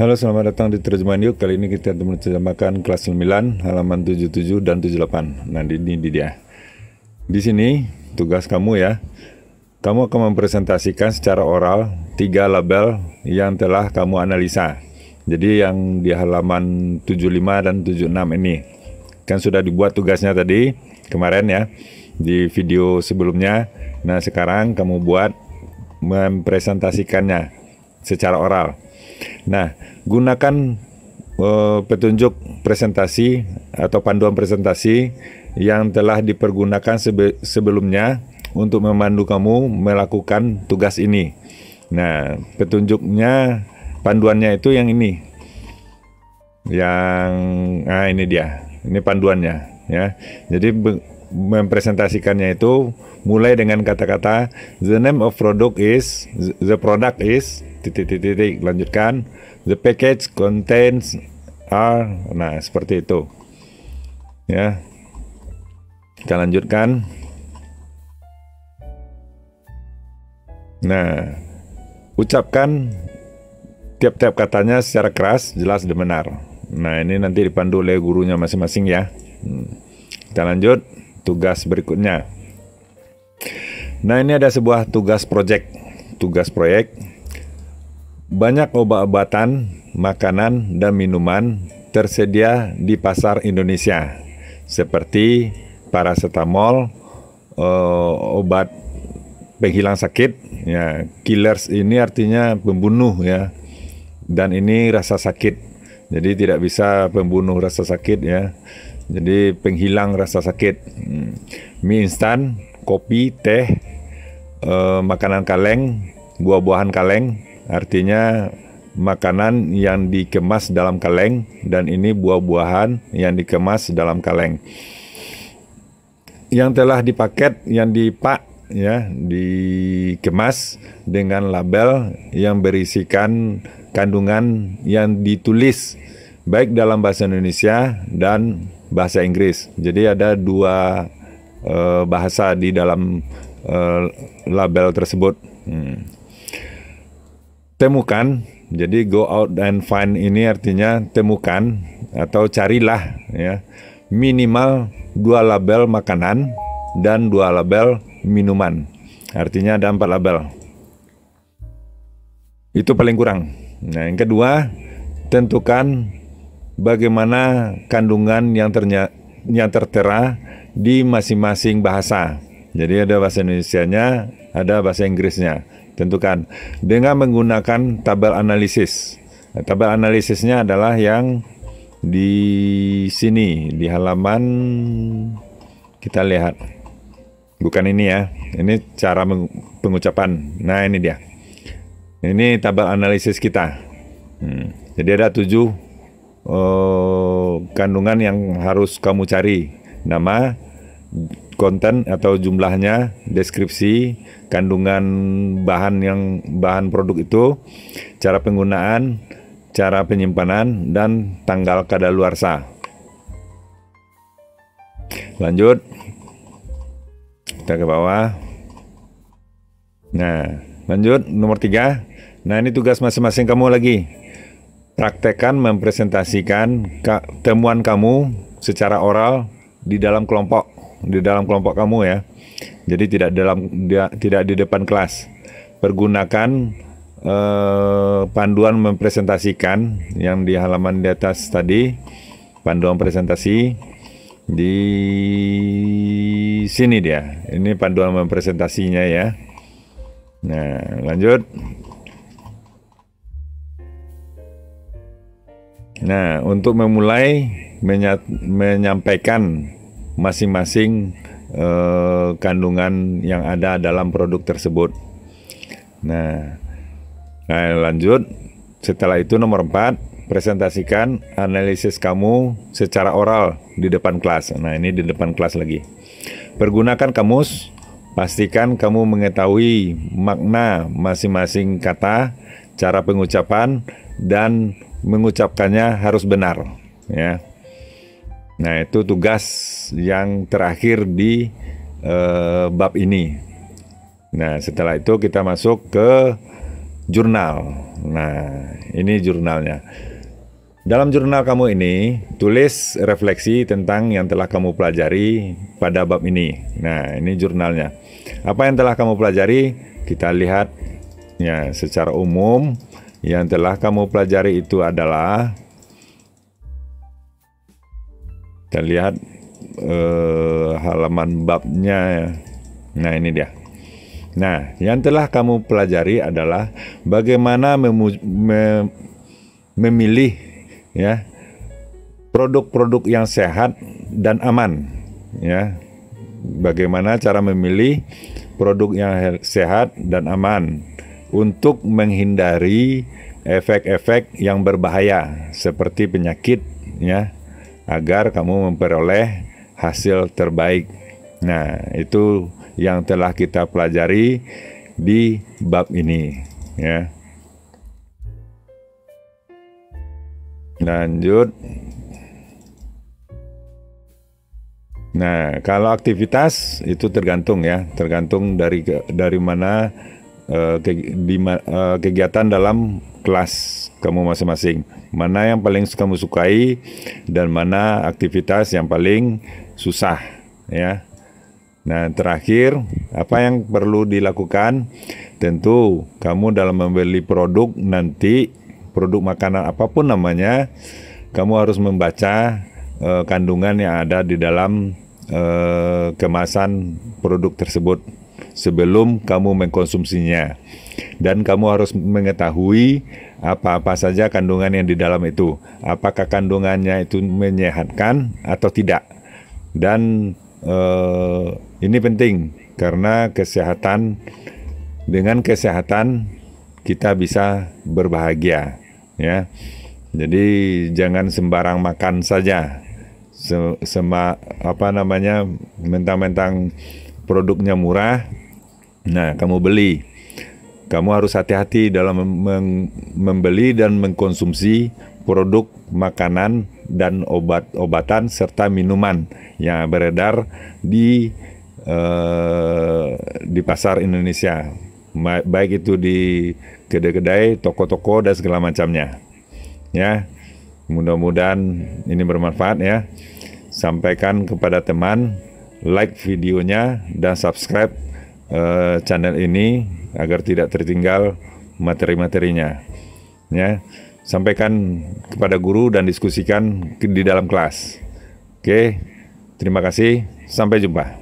Halo, selamat datang di Terjemahan Yuk. Kali ini kita menerjemahkan kelas 9, halaman 77 dan 78. Nah, ini dia. Di sini, tugas kamu ya. Kamu akan mempresentasikan secara oral tiga label yang telah kamu analisa. Jadi yang di halaman 75 dan 76 ini. Kan sudah dibuat tugasnya tadi, kemarin ya, di video sebelumnya. Nah, sekarang kamu buat mempresentasikannya secara oral. Nah, gunakan uh, petunjuk presentasi atau panduan presentasi yang telah dipergunakan sebe sebelumnya untuk memandu kamu melakukan tugas ini. Nah, petunjuknya panduannya itu yang ini. Yang ah ini dia. Ini panduannya ya. Jadi mempresentasikannya itu mulai dengan kata-kata the name of product is the product is titik-titik lanjutkan the package contains are nah seperti itu. Ya. Kita lanjutkan. Nah ucapkan tiap-tiap katanya secara keras jelas dan benar. Nah ini nanti dipandu oleh gurunya masing-masing ya. Hmm. kita lanjut tugas berikutnya. Nah, ini ada sebuah tugas proyek. Tugas proyek banyak obat-obatan, makanan, dan minuman tersedia di pasar Indonesia, seperti paracetamol, uh, obat penghilang sakit, ya, killers ini artinya pembunuh ya, dan ini rasa sakit, jadi tidak bisa pembunuh rasa sakit ya. Jadi penghilang rasa sakit. Hmm. Mie instan, kopi, teh, uh, makanan kaleng, buah-buahan kaleng, artinya makanan yang dikemas dalam kaleng dan ini buah-buahan yang dikemas dalam kaleng. Yang telah dipaket, yang dipak ya, dikemas dengan label yang berisikan kandungan yang ditulis baik dalam bahasa Indonesia dan bahasa Inggris. Jadi ada dua uh, bahasa di dalam uh, label tersebut. Hmm. Temukan, jadi go out and find ini artinya temukan atau carilah ya minimal dua label makanan dan dua label minuman. Artinya ada empat label. Itu paling kurang. Nah, yang kedua, tentukan bagaimana kandungan yang ternya, yang tertera di masing-masing bahasa. Jadi ada bahasa Indonesia-nya, ada bahasa Inggrisnya. Tentukan dengan menggunakan tabel analisis. Tabel analisisnya adalah yang di sini di halaman kita lihat. Bukan ini ya. Ini cara pengucapan. Nah, ini dia. Ini tabel analisis kita. Hmm. Jadi ada tujuh uh, kandungan yang harus kamu cari. Nama, konten atau jumlahnya, deskripsi, kandungan bahan yang bahan produk itu, cara penggunaan, cara penyimpanan dan tanggal kadaluarsa. Lanjut. Kita ke bawah. Nah, lanjut nomor tiga. Nah, ini tugas masing-masing kamu lagi praktekkan mempresentasikan temuan kamu secara oral di dalam kelompok di dalam kelompok kamu ya. Jadi tidak dalam dia, tidak di depan kelas. Pergunakan eh, panduan mempresentasikan yang di halaman di atas tadi, panduan presentasi di sini dia. Ini panduan mempresentasinya ya. Nah, lanjut. Nah, untuk memulai menyampaikan masing-masing eh, kandungan yang ada dalam produk tersebut. Nah, nah lanjut. Setelah itu nomor 4, presentasikan analisis kamu secara oral di depan kelas. Nah, ini di depan kelas lagi. Pergunakan kamus, pastikan kamu mengetahui makna masing-masing kata, cara pengucapan, dan mengucapkannya harus benar ya. Nah, itu tugas yang terakhir di uh, bab ini. Nah, setelah itu kita masuk ke jurnal. Nah, ini jurnalnya. Dalam jurnal kamu ini, tulis refleksi tentang yang telah kamu pelajari pada bab ini. Nah, ini jurnalnya. Apa yang telah kamu pelajari? Kita lihat ya secara umum yang telah kamu pelajari itu adalah kita lihat eh, halaman babnya. Nah, ini dia. Nah, yang telah kamu pelajari adalah bagaimana mem memilih ya produk-produk yang sehat dan aman ya. Bagaimana cara memilih produk yang sehat dan aman untuk menghindari efek-efek yang berbahaya seperti penyakit ya agar kamu memperoleh hasil terbaik. Nah, itu yang telah kita pelajari di bab ini ya. Lanjut. Nah, kalau aktivitas itu tergantung ya, tergantung dari dari mana ke, di, uh, kegiatan dalam kelas kamu masing-masing. Mana yang paling kamu sukai dan mana aktivitas yang paling susah ya. Nah, terakhir, apa yang perlu dilakukan? Tentu kamu dalam membeli produk nanti produk makanan apa pun namanya, kamu harus membaca uh, kandungan yang ada di dalam uh, kemasan produk tersebut sebelum kamu mengkonsumsinya. Dan kamu harus mengetahui apa-apa saja kandungan yang di dalam itu. Apakah kandungannya itu menyehatkan atau tidak. Dan uh, ini penting karena kesehatan dengan kesehatan kita bisa berbahagia ya. Jadi jangan sembarang makan saja. Sema apa namanya mentang-mentang produknya murah. Nah, kamu beli. Kamu harus hati-hati dalam membeli dan mengkonsumsi produk makanan dan obat-obatan serta minuman yang beredar di uh, di pasar Indonesia, baik itu di kedai-kedai, toko-toko dan segala macamnya. Ya, mudah-mudahan ini bermanfaat ya. Sampaikan kepada teman, like videonya dan subscribe uh, channel ini agar tidak tertinggal materi-materinya. Ya sampaikan kepada guru dan diskusikan di dalam kelas. Oke, terima kasih. Sampai jumpa.